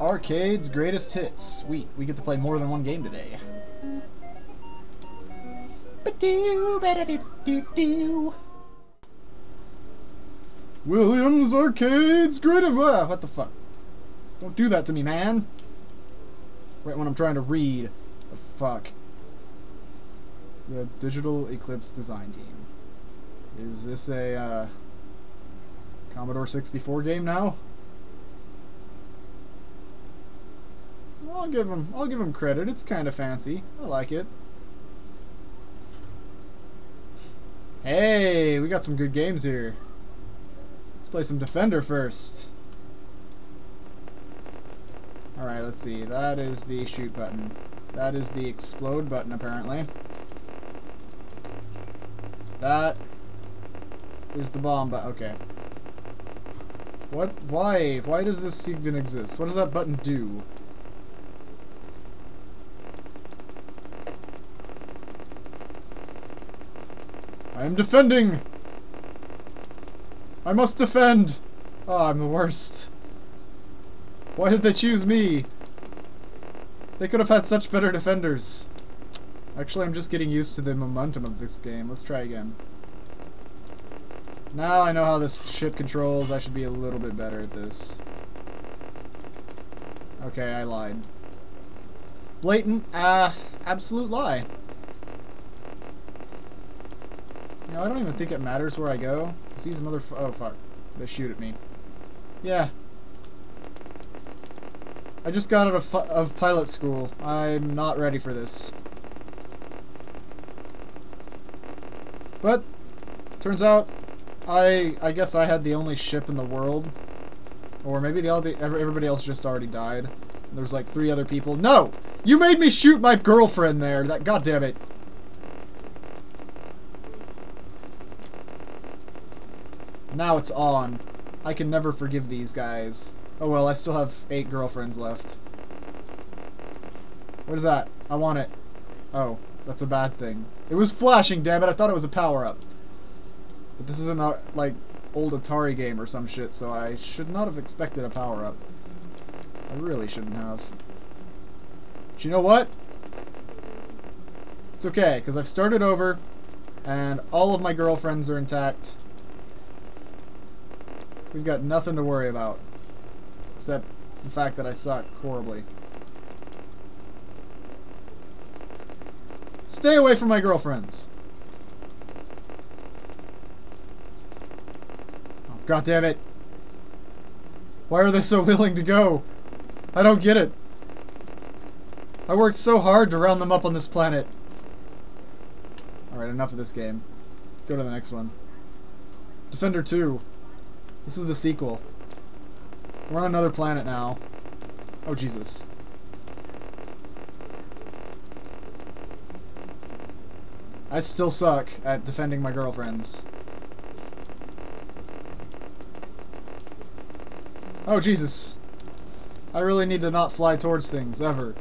Arcade's greatest hits. Sweet, we get to play more than one game today. Williams Arcade's greatest. Ah, what the fuck? Don't do that to me, man. Right when I'm trying to read. The fuck. The Digital Eclipse Design Team. Is this a uh, Commodore 64 game now? I'll give him. I'll give him credit. It's kind of fancy. I like it. Hey, we got some good games here. Let's play some Defender first. Alright, let's see. That is the shoot button. That is the explode button, apparently. That is the bomb button. Okay. What? Why? Why does this even exist? What does that button do? I am defending! I must defend! Oh, I'm the worst. Why did they choose me? They could have had such better defenders. Actually, I'm just getting used to the momentum of this game. Let's try again. Now I know how this ship controls. I should be a little bit better at this. Okay, I lied. Blatant, uh, absolute lie. You know, I don't even think it matters where I go. Cause These mother... Oh, fuck. They shoot at me. Yeah, I just got out of, of pilot school. I'm not ready for this. But, turns out, I I guess I had the only ship in the world. Or maybe the other, everybody else just already died. There's like three other people. No! You made me shoot my girlfriend there! That God damn it! Now it's on. I can never forgive these guys. Oh well, I still have eight girlfriends left. What is that? I want it. Oh, that's a bad thing. It was flashing, damn it! I thought it was a power-up. But this is an, uh, like, old Atari game or some shit, so I should not have expected a power-up. I really shouldn't have. But you know what? It's okay, because I've started over, and all of my girlfriends are intact. We've got nothing to worry about. Except the fact that I suck horribly. Stay away from my girlfriends. Oh, God damn it. Why are they so willing to go? I don't get it. I worked so hard to round them up on this planet. Alright, enough of this game. Let's go to the next one. Defender 2. This is the sequel. We're on another planet now. Oh, Jesus. I still suck at defending my girlfriends. Oh, Jesus. I really need to not fly towards things, ever.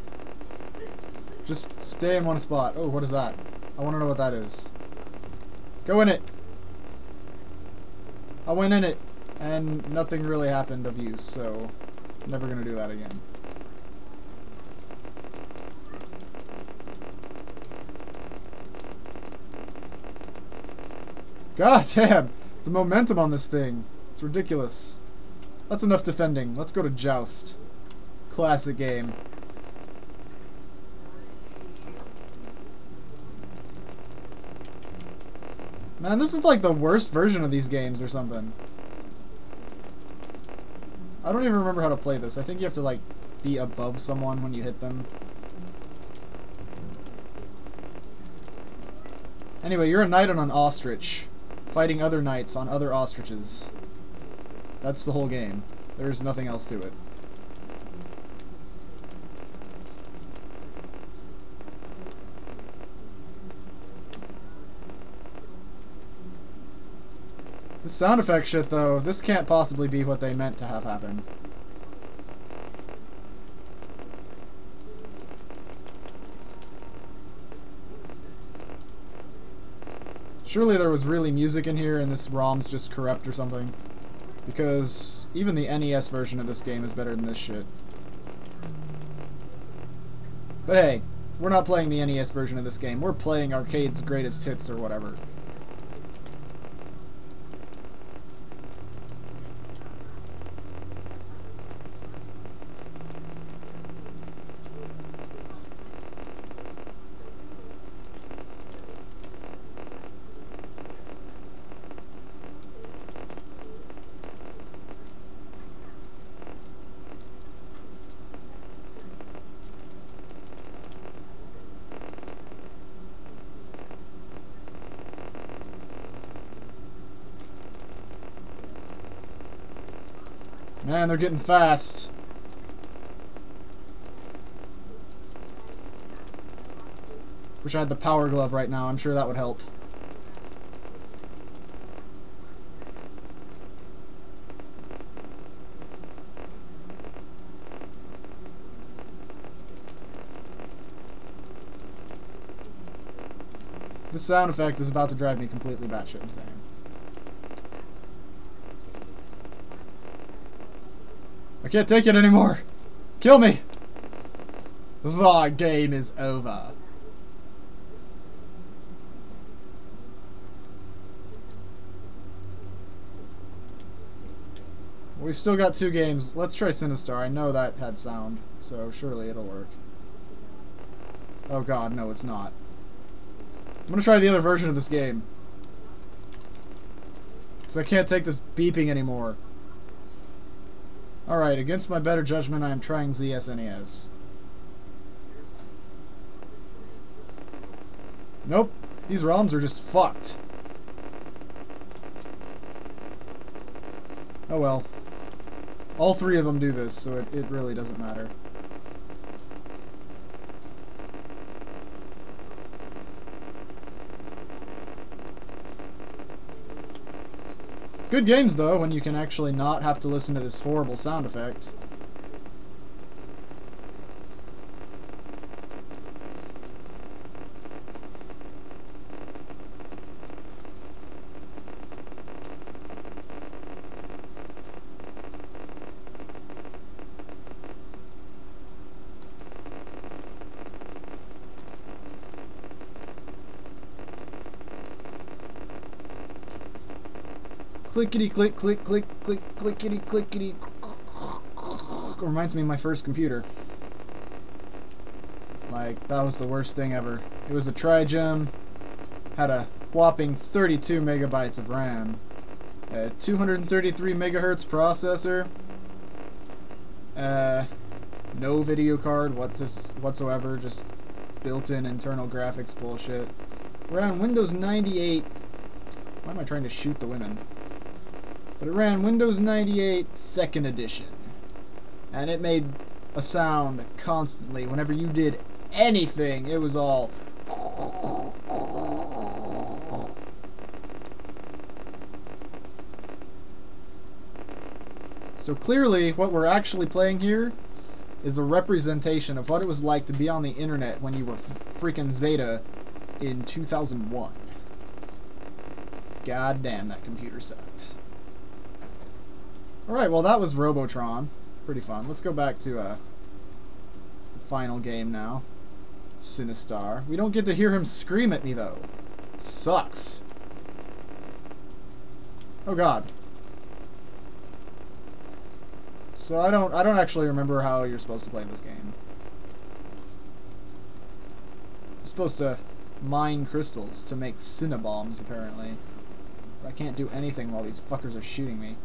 Just stay in one spot. Oh, what is that? I want to know what that is. Go in it! I went in it and nothing really happened of use, so never gonna do that again. God damn! The momentum on this thing. It's ridiculous. That's enough defending. Let's go to Joust. Classic game. Man, this is like the worst version of these games or something. I don't even remember how to play this. I think you have to, like, be above someone when you hit them. Anyway, you're a knight on an ostrich, fighting other knights on other ostriches. That's the whole game. There's nothing else to it. The sound effect shit, though, this can't possibly be what they meant to have happen. Surely there was really music in here and this ROM's just corrupt or something. Because even the NES version of this game is better than this shit. But hey, we're not playing the NES version of this game. We're playing Arcade's Greatest Hits or whatever. Man, they're getting fast. Wish I had the power glove right now. I'm sure that would help. The sound effect is about to drive me completely batshit insane. Can't take it anymore. Kill me. The game is over. We've still got two games. Let's try Sinistar. I know that had sound, so surely it'll work. Oh god, no it's not. I'm gonna try the other version of this game. Because I can't take this beeping anymore. Alright, against my better judgment, I am trying ZSNES. Nope. These ROMs are just fucked. Oh well. All three of them do this, so it, it really doesn't matter. Good games, though, when you can actually not have to listen to this horrible sound effect. Clickety click click click click clickety clickety. Reminds me of my first computer. Like that was the worst thing ever. It was a Trigem, had a whopping 32 megabytes of RAM, a 233 megahertz processor, uh, no video card whatsoever, just built-in internal graphics bullshit. Ran Windows 98. Why am I trying to shoot the women? But it ran Windows 98 Second Edition. And it made a sound constantly. Whenever you did anything, it was all... So clearly, what we're actually playing here is a representation of what it was like to be on the internet when you were freaking Zeta in 2001. God damn, that computer sucked. Alright, well that was Robotron. Pretty fun. Let's go back to uh, the final game now. Sinistar. We don't get to hear him scream at me though. Sucks. Oh god. So I don't I don't actually remember how you're supposed to play this game. You're supposed to mine crystals to make Sinibombs, apparently. But I can't do anything while these fuckers are shooting me.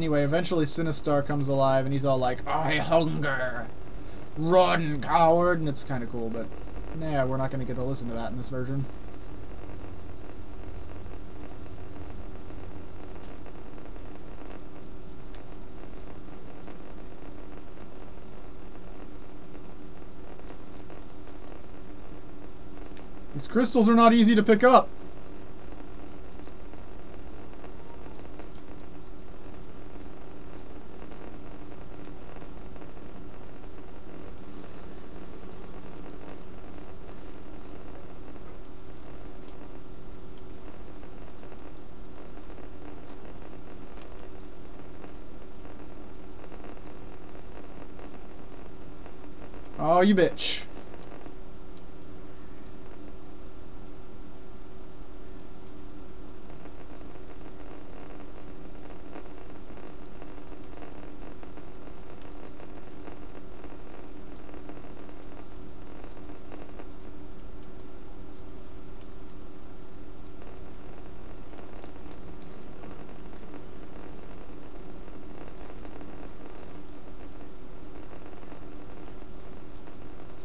Anyway, eventually Sinistar comes alive and he's all like, I hunger! Run, coward! And it's kind of cool, but yeah, we're not going to get to listen to that in this version. These crystals are not easy to pick up. Oh, you bitch.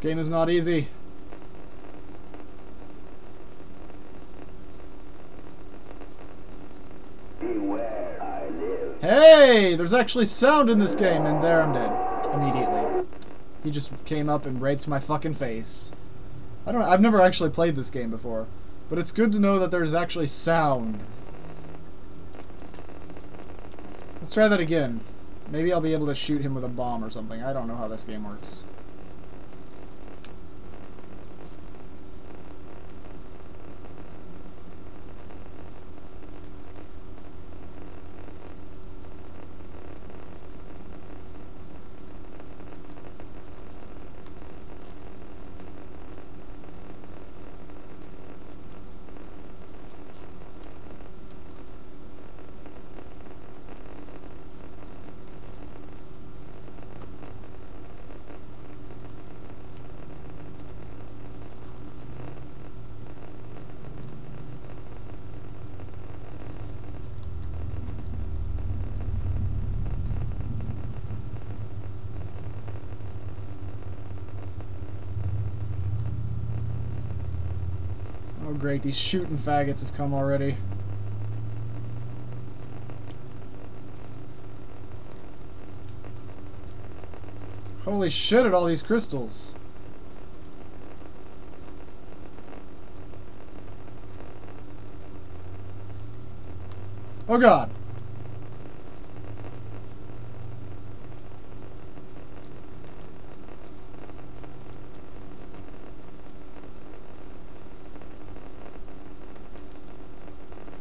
Game is not easy. Hey, there's actually sound in this game, and there I'm dead. Immediately. He just came up and raped my fucking face. I don't I've never actually played this game before. But it's good to know that there's actually sound. Let's try that again. Maybe I'll be able to shoot him with a bomb or something. I don't know how this game works. Great, these shooting faggots have come already. Holy shit at all these crystals. Oh god.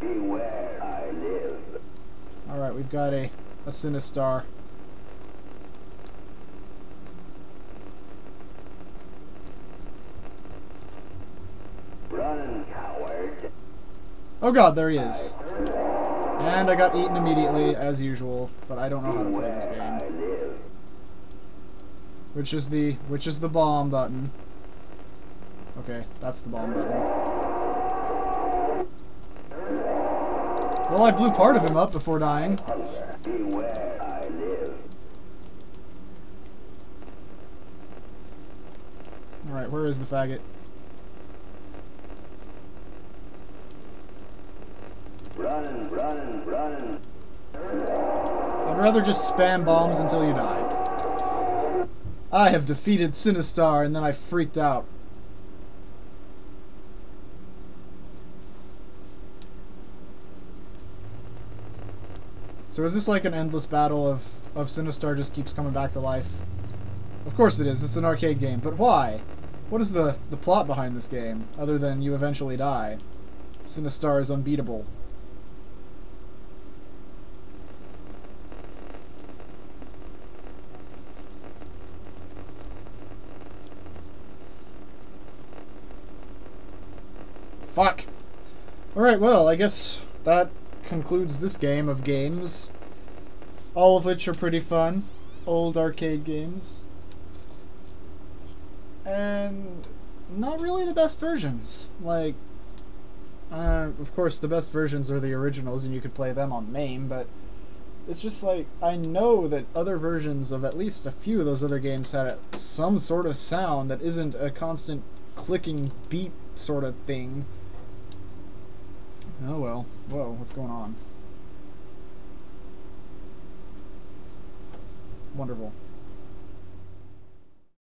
Beware, I live. Alright, we've got a, a Sinistar. Run, coward. Oh god, there he is. And I got eaten immediately, as usual, but I don't know how to play this game. Which is the which is the bomb button. Okay, that's the bomb button. Well, I blew part of him up before dying. Alright, where is the faggot? Run, run, run. I'd rather just spam bombs until you die. I have defeated Sinistar, and then I freaked out. So is this like an endless battle of, of Sinistar just keeps coming back to life? Of course it is, it's an arcade game, but why? What is the, the plot behind this game, other than you eventually die? Sinistar is unbeatable. Fuck. Alright, well, I guess that concludes this game of games. All of which are pretty fun. Old arcade games. And not really the best versions. Like, uh, of course, the best versions are the originals, and you could play them on MAME, but it's just like, I know that other versions of at least a few of those other games had some sort of sound that isn't a constant clicking beep sort of thing. Oh well. Whoa, what's going on? Wonderful.